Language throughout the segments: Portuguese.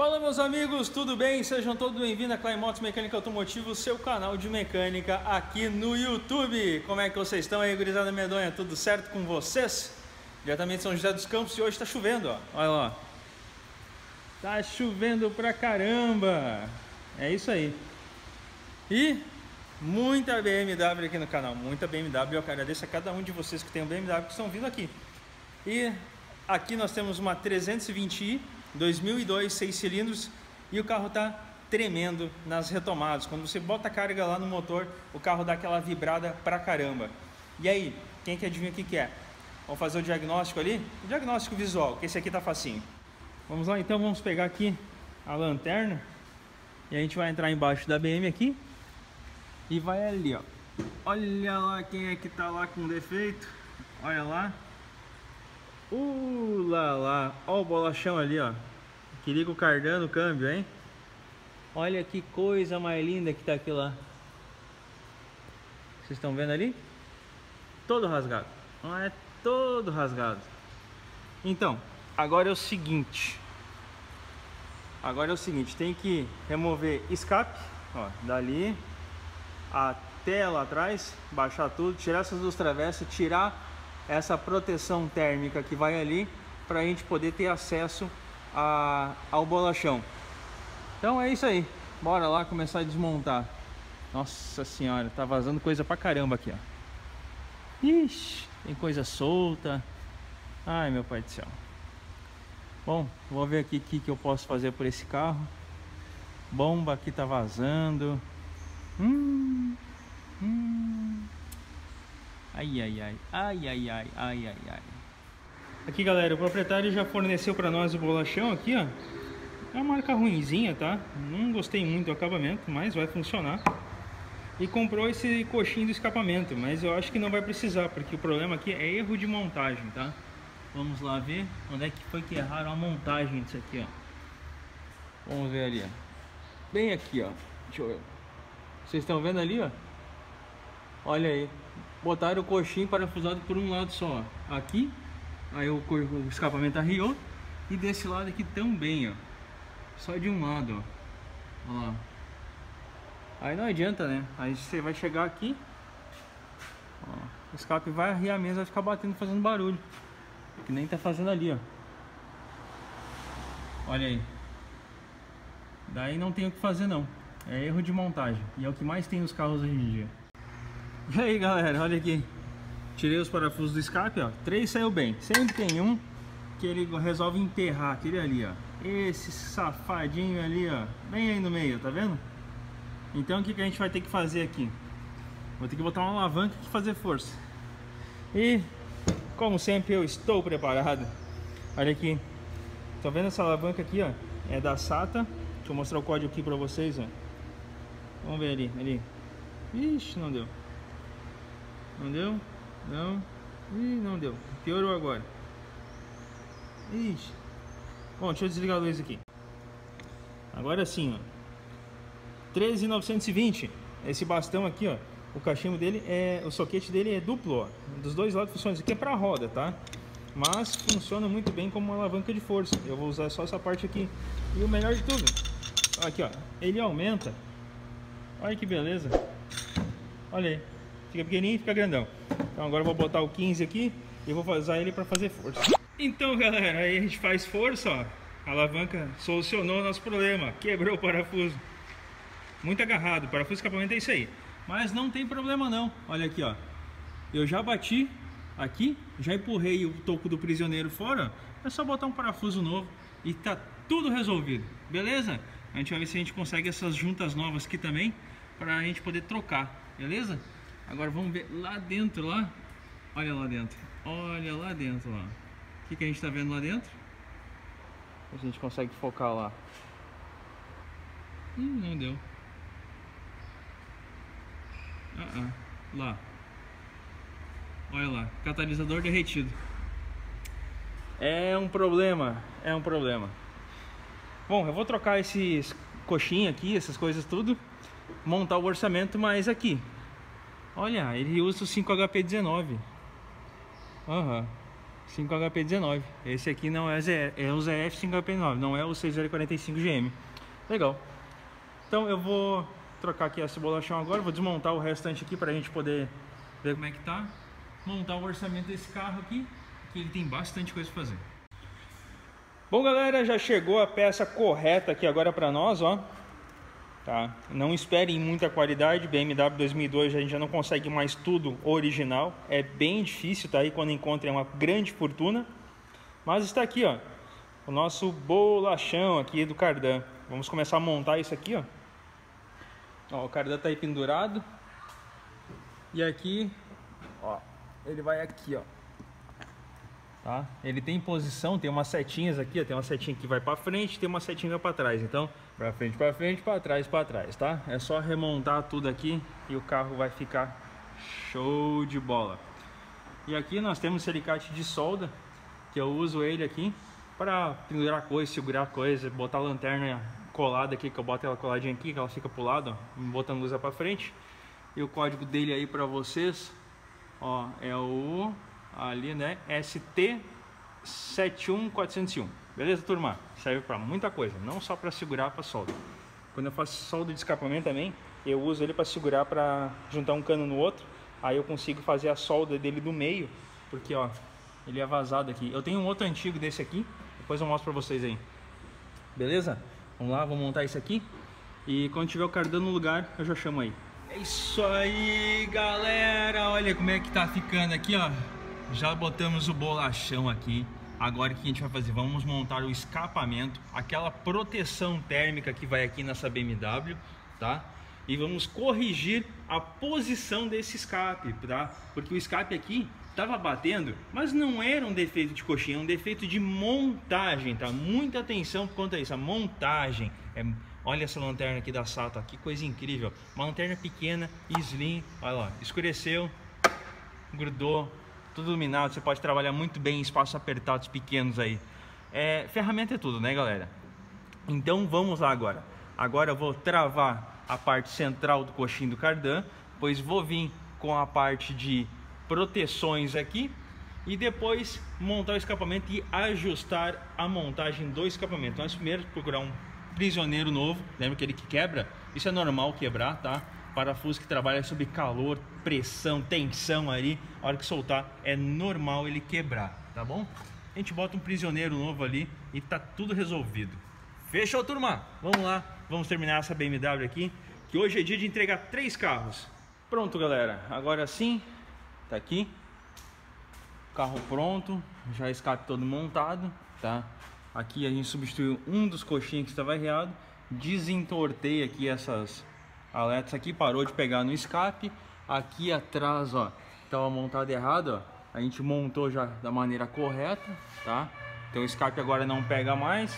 Fala meus amigos, tudo bem? Sejam todos bem-vindos a Klein Motos Mecânica Automotivo, seu canal de mecânica aqui no YouTube. Como é que vocês estão aí, gurizada medonha? Tudo certo com vocês? Diretamente São José dos Campos e hoje está chovendo, ó. Olha lá. Tá chovendo pra caramba. É isso aí. E muita BMW aqui no canal, muita BMW. Eu agradeço a cada um de vocês que tem um BMW que estão vindo aqui. E aqui nós temos uma 320i 2002, 6 cilindros e o carro está tremendo nas retomadas. Quando você bota a carga lá no motor, o carro dá aquela vibrada pra caramba. E aí, quem que adivinha o que, que é? Vamos fazer o diagnóstico ali? O diagnóstico visual, que esse aqui tá facinho. Vamos lá então, vamos pegar aqui a lanterna e a gente vai entrar embaixo da BM aqui e vai ali, ó. Olha lá quem é que tá lá com defeito. Olha lá. Uh lá lá, ó o bolachão ali, ó. Que liga o cardano câmbio, hein? Olha que coisa mais linda que tá aqui lá. Vocês estão vendo ali? Todo rasgado. Não é todo rasgado. Então, agora é o seguinte. Agora é o seguinte, tem que remover escape, ó, dali até lá atrás, baixar tudo, tirar essas duas travessas, tirar essa proteção térmica que vai ali para a gente poder ter acesso a, ao bolachão. Então é isso aí, bora lá começar a desmontar. Nossa senhora, tá vazando coisa pra caramba aqui, ó. Ixi, tem coisa solta. Ai, meu pai do céu. Bom, vou ver aqui o que, que eu posso fazer por esse carro. Bomba aqui tá vazando. Hum, hum. Ai, ai, ai, ai, ai, ai, ai, ai, ai. Aqui, galera, o proprietário já forneceu para nós o bolachão aqui, ó. É uma marca ruinzinha, tá? Não gostei muito do acabamento, mas vai funcionar. E comprou esse coxinho do escapamento, mas eu acho que não vai precisar, porque o problema aqui é erro de montagem, tá? Vamos lá ver onde é que foi que erraram a montagem disso aqui, ó. Vamos ver ali, ó. Bem aqui, ó. Deixa eu ver. Vocês estão vendo ali, ó? Olha aí botaram o coxinho parafusado por um lado só. Aqui, aí o, o escapamento arriou. E desse lado aqui também, ó. Só de um lado, ó. Lá. Aí não adianta, né? Aí você vai chegar aqui. Ó, o escape vai arriar mesmo, vai ficar batendo, fazendo barulho. Que nem tá fazendo ali, ó. Olha aí. Daí não tem o que fazer não. É erro de montagem. E é o que mais tem nos carros hoje em dia. E aí galera, olha aqui. Tirei os parafusos do escape, ó. Três saiu bem, sempre tem um Que ele resolve enterrar, aquele ali, ó. Esse safadinho ali, ó. Bem aí no meio, tá vendo? Então o que, que a gente vai ter que fazer aqui? Vou ter que botar uma alavanca e fazer força. E, como sempre, eu estou preparado. Olha aqui. Tá vendo essa alavanca aqui, ó? É da SATA. Deixa eu mostrar o código aqui pra vocês, ó. Vamos ver ali, ali. Ixi, não deu não deu? Não. Ih, não deu. Piorou agora. Ixi. Bom, deixa eu desligar a luz aqui. Agora sim, ó. 13,920. Esse bastão aqui, ó. O cachimbo dele é... O soquete dele é duplo, ó. Dos dois lados funciona. Isso aqui é pra roda, tá? Mas funciona muito bem como uma alavanca de força. Eu vou usar só essa parte aqui. E o melhor de tudo. Aqui, ó. Ele aumenta. Olha que beleza. Olha aí. Fica pequenininho e fica grandão. Então agora eu vou botar o 15 aqui e vou usar ele para fazer força. Então galera, aí a gente faz força, ó. A alavanca solucionou o nosso problema. Quebrou o parafuso. Muito agarrado. O parafuso escapamento é isso aí. Mas não tem problema não. Olha aqui, ó. Eu já bati aqui, já empurrei o toco do prisioneiro fora. É só botar um parafuso novo e tá tudo resolvido. Beleza? A gente vai ver se a gente consegue essas juntas novas aqui também para a gente poder trocar. Beleza? Agora vamos ver lá dentro, lá. Olha lá dentro. Olha lá dentro, lá. O que, que a gente está vendo lá dentro? A gente consegue focar lá. Ih, não deu. Ah, ah. Lá. Olha lá. Catalisador derretido. É um problema. É um problema. Bom, eu vou trocar esses coxinhas aqui, essas coisas tudo. Montar o orçamento, mas aqui Olha, ele usa o 5HP19. Aham. Uhum. 5HP19. Esse aqui não é, é o ZF 5HP9, não é o 6045 GM. Legal. Então eu vou trocar aqui esse bolachão agora, vou desmontar o restante aqui para a gente poder ver como é que tá. Montar o orçamento desse carro aqui, que ele tem bastante coisa para fazer. Bom galera, já chegou a peça correta aqui agora para nós, ó. Tá? Não esperem muita qualidade, BMW 2002 a gente já não consegue mais tudo original, é bem difícil, tá aí quando encontra é uma grande fortuna. Mas está aqui, ó, o nosso bolachão aqui do Cardan. Vamos começar a montar isso aqui, ó. ó o Cardan tá aí pendurado. E aqui, ó, ele vai aqui, ó. Tá? Ele tem posição, tem umas setinhas aqui, ó, tem uma setinha que vai para frente, tem uma setinha para trás. Então, para frente, para frente, para trás, para trás, tá? É só remontar tudo aqui e o carro vai ficar show de bola. E aqui nós temos alicate de solda, que eu uso ele aqui para pendurar coisa, segurar coisa, botar a lanterna colada aqui, que eu boto ela coladinha aqui, que ela fica pro lado, ó, botando luz para frente. E o código dele aí para vocês, ó, é o ali, né? ST71401. Beleza, turma? Serve para muita coisa, não só para segurar para solda. Quando eu faço solda de escapamento também, eu uso ele para segurar para juntar um cano no outro. Aí eu consigo fazer a solda dele do meio, porque ó, ele é vazado aqui. Eu tenho um outro antigo desse aqui, depois eu mostro para vocês aí. Beleza? Vamos lá, vou montar isso aqui. E quando tiver o cardano no lugar, eu já chamo aí. É isso aí, galera. Olha como é que tá ficando aqui, ó. Já botamos o bolachão aqui. Agora o que a gente vai fazer? Vamos montar o escapamento, aquela proteção térmica que vai aqui nessa BMW, tá? E vamos corrigir a posição desse escape, tá? Porque o escape aqui estava batendo, mas não era um defeito de coxinha, é um defeito de montagem, tá? Muita atenção por conta disso, a montagem. É... Olha essa lanterna aqui da Sato, que coisa incrível. Uma lanterna pequena, slim, olha lá, escureceu, grudou, tudo iluminado, você pode trabalhar muito bem em espaços apertados pequenos aí. É, ferramenta é tudo, né, galera? Então vamos lá agora. Agora eu vou travar a parte central do coxinho do cardan, pois vou vir com a parte de proteções aqui e depois montar o escapamento e ajustar a montagem do escapamento. Mas primeiro procurar um prisioneiro novo, lembra aquele que quebra? Isso é normal quebrar, tá? Parafuso que trabalha sob calor, pressão, tensão ali, a hora que soltar é normal ele quebrar, tá bom? A gente bota um prisioneiro novo ali e tá tudo resolvido. Fechou, turma? Vamos lá, vamos terminar essa BMW aqui, que hoje é dia de entregar três carros. Pronto, galera, agora sim, tá aqui, carro pronto, já escape todo montado, tá? Aqui a gente substituiu um dos coxinhos que estava errado, desentortei aqui essas Alex aqui parou de pegar no escape. Aqui atrás, ó, estava montado errado, ó. A gente montou já da maneira correta, tá? Então o escape agora não pega mais.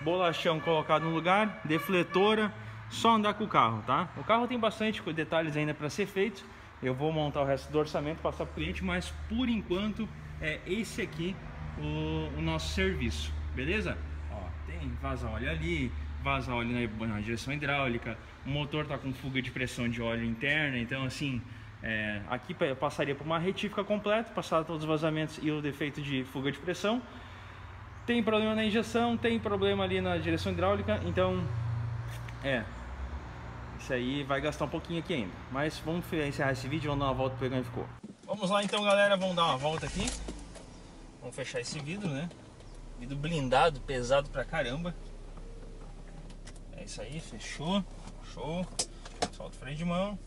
Bolachão colocado no lugar, defletora, só andar com o carro, tá? O carro tem bastante detalhes ainda para ser feitos. Eu vou montar o resto do orçamento, passar para o cliente, mas por enquanto é esse aqui o, o nosso serviço, beleza? Ó, tem vazar óleo ali, vazar óleo na, na direção hidráulica, o motor está com fuga de pressão de óleo interna, então assim, é, aqui passaria por uma retífica completa, passar todos os vazamentos e o defeito de fuga de pressão. Tem problema na injeção, tem problema ali na direção hidráulica, então é, isso aí vai gastar um pouquinho aqui ainda. Mas vamos encerrar esse vídeo, vamos dar uma volta para ver como ficou. Vamos lá então galera, vamos dar uma volta aqui. Vamos fechar esse vidro, né? Vidro blindado, pesado pra caramba. É isso aí, fechou. Show. Solta o freio de mão.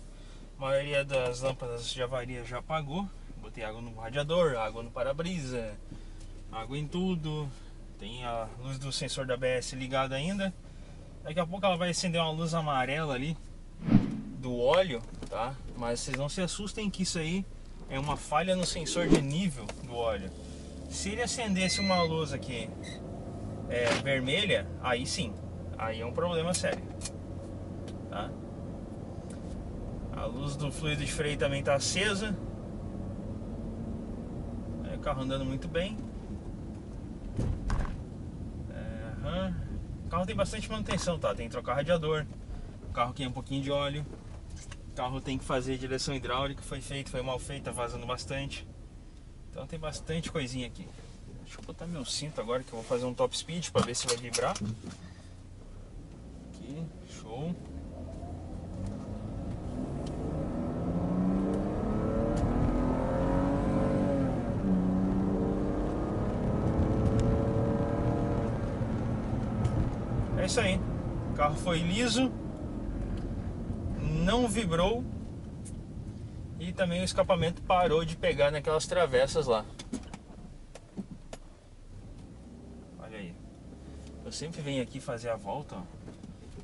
A maioria das lâmpadas de avaria já apagou. Botei água no radiador, água no para-brisa, água em tudo. Tem a luz do sensor da ABS ligada ainda. Daqui a pouco ela vai acender uma luz amarela ali do óleo, tá? Mas vocês não se assustem que isso aí é uma falha no sensor de nível do óleo. Se ele acendesse uma luz aqui é, vermelha, aí sim, aí é um problema sério. Tá? A luz do fluido de freio também está acesa. É, o carro andando muito bem. É, o carro tem bastante manutenção, tá? Tem que trocar radiador. O carro tem um pouquinho de óleo. O carro tem que fazer direção hidráulica. Foi feito, foi mal feito, tá vazando bastante. Então tem bastante coisinha aqui. Deixa eu botar meu cinto agora que eu vou fazer um top speed para ver se vai vibrar. Aqui, show. É isso aí. O carro foi liso, não vibrou e também o escapamento parou de pegar naquelas travessas lá. Olha aí. Eu sempre venho aqui fazer a volta, ó,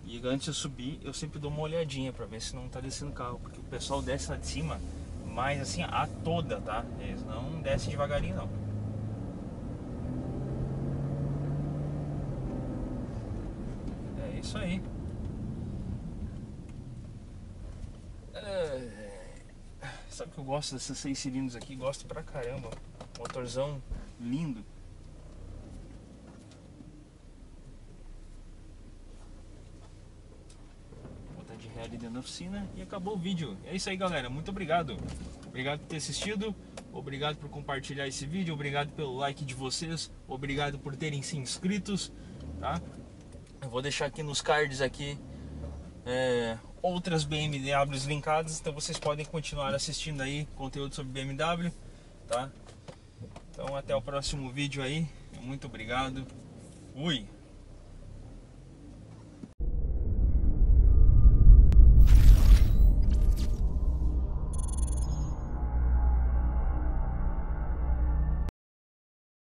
E antes de subir, eu sempre dou uma olhadinha para ver se não tá descendo carro, porque o pessoal desce lá de cima, mas assim, a toda, tá? Eles não descem devagarinho não. É isso aí. Sabe que eu gosto desses seis cilindros aqui? Gosto pra caramba. Motorzão lindo. Vou botar de ré ali dentro da oficina e acabou o vídeo. É isso aí, galera. Muito obrigado. Obrigado por ter assistido. Obrigado por compartilhar esse vídeo. Obrigado pelo like de vocês. Obrigado por terem se inscritos. Tá? Vou deixar aqui nos cards aqui é, outras BMWs linkadas, então vocês podem continuar assistindo aí conteúdo sobre BMW, tá? Então até o próximo vídeo aí, muito obrigado, fui!